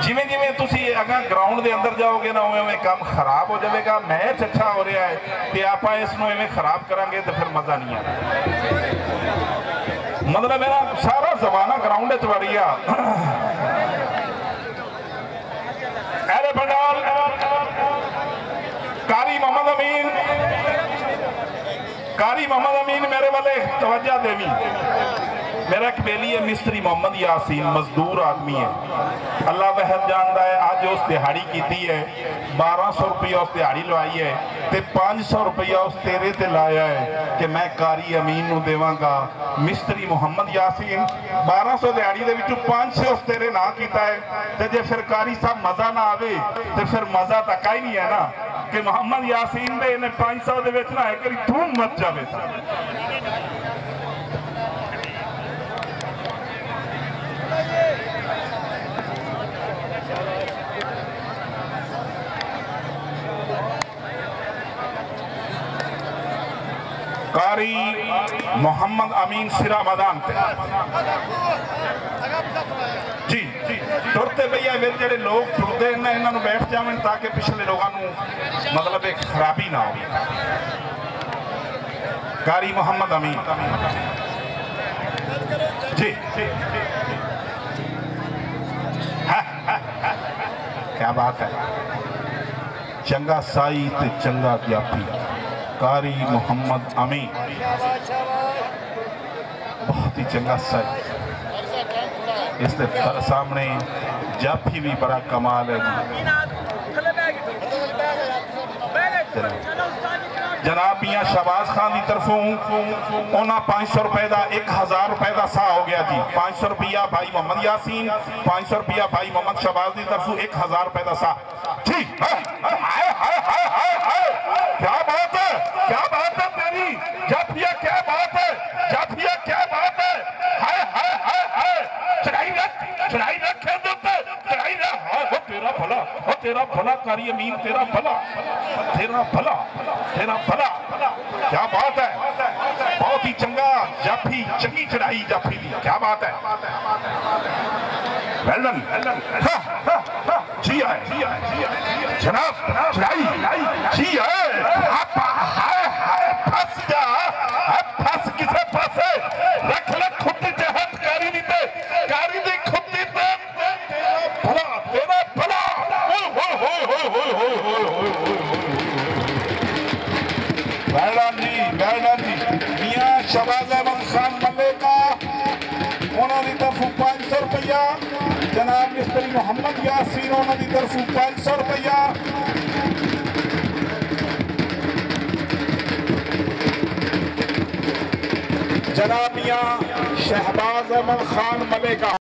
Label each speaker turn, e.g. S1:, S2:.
S1: ਜਿਵੇਂ ਜਿਵੇਂ ਤੁਸੀਂ ਅਗਾ ਗਰਾਊਂਡ ਦੇ ਅੰਦਰ ਜਾਓਗੇ ਨਾ ਉਵੇਂ ਉਵੇਂ ਕੰਮ ਖਰਾਬ ਹੋ ਜਾਵੇਗਾ ਮੈਚ ਅੱਛਾ ਹੋ ਰਿਹਾ ਹੈ ਤੇ ਆਪਾਂ ਇਸ ਨੂੰ ਐਵੇਂ ਖਰਾਬ ਕਰਾਂਗੇ ਤੇ ਫਿਰ ਮਜ਼ਾ ਨਹੀਂ ਆਣਾ ਮਤਲਬ ਮੇਰਾ ਸਾਰਾ ਜ਼ਮਾਨਾ ਗਰਾਊਂਡ 'ਚ ਵੜਿਆ ਐਰੇ ਪੰਡਾਲ कारी मोहम्मद अमीन कारी मोहम्मद अमीन मेरे वाले तवज्जा देवी ਮੇਰਾ ਇੱਕ ਬੇਲੀ ਹੈ ਮਿਸਤਰੀ ਮੁਹੰਮਦ ਯਾਸੀਨ ਮਜ਼ਦੂਰ ਆਦਮੀ ਹੈ ਅੱਲਾ ਵਹਿਦ ਜਾਣਦਾ ਹੈ ਅੱਜ ਉਸ ਦਿਹਾੜੀ ਕੀਤੀ ਹੈ 1200 ਰੁਪਏ ਉਸ ਦਿਹਾੜੀ ਲਵਾਈ ਹੈ ਤੇ 500 ਰੁਪਏ ਉਸ ਤੇਰੇ ਤੇ ਲਾਇਆ ਹੈ ਕਿ ਮੈਂ ਕਾਰੀ ਅਮੀਨ ਨੂੰ ਦੇਵਾਂਗਾ ਮਿਸਤਰੀ ਮੁਹੰਮਦ ਯਾਸੀਨ 1200 ਦਿਹਾੜੀ ਦੇ ਵਿੱਚੋਂ 500 ਉਸ ਤੇਰੇ ਨਾਂ ਕੀਤਾ ਹੈ ਤੇ ਜੇ ਫਿਰ ਕਾਰੀ ਸਾਹਿਬ ਮਜ਼ਾ ਨਾ ਆਵੇ ਤੇ ਫਿਰ ਮਜ਼ਾ ਤਾਂ ਕਾਈ ਨਹੀਂ ਹੈ ਨਾ ਕਿ ਮੁਹੰਮਦ ਯਾਸੀਨ ਦੇ ਇਹਨੇ 500 ਦੇ ਵਿੱਚ ਨਾ ਹੈ ਕਿ ਤੂੰ ਮਤ ਜਾਵੇ कारी मोहम्मद अमीन सिरा मैदान जी तुरते भैया वे जो लोग तुरते हैं इन्होंने बैठ जावन ताकि पिछले लोगों को मतलब एक खराबी ना हो कारी मोहम्मद अमीन। जी क्या बात है। चंगा साई तो चंगा व्यापी कारी मोहम्मद अमीन। बहुत ही चंगा साई इसके सामने जाफी भी बड़ा कमाल है। जनाब, मियाँ शहबाज खान की तरफों उन्होंने पाँच सौ रुपए का एक हज़ार रुपए का सा हो गया जी। पाँच सौ रुपया भाई मोहम्मद यासीन, पाँच सौ रुपया भाई मोहम्मद शहबाज की तरफों एक हज़ार रुपए का सा ठीक क्या बात है क्या बात है तेरी जाफिया क्या बात है जाफिया क्या बात है हाय हाय हाय हाय चढ़ाई रख चढ़ाई रख खेल दे चढ़ाई रख हाँ वो तेरा भला वो तेरा भला कारी अमीन तेरा भला। तेरा भला तेरा भला। क्या बात है? बहुत ही चंगा, जाफी, चंगी चढ़ाई जाफी दी। क्या बात है? वेल्डन जी है जनाब, चढ़ाई। जी है हाय हाय जा फंस शबाज अहमद खान मल्लेका उन्होंने तरफों पाँच सौ रुपया। जनाब मिस्त्री मोहम्मद यासीन, उन्होंने तरफों पाँच सौ रुपया। जनाब शहबाज अहमद खान मलेका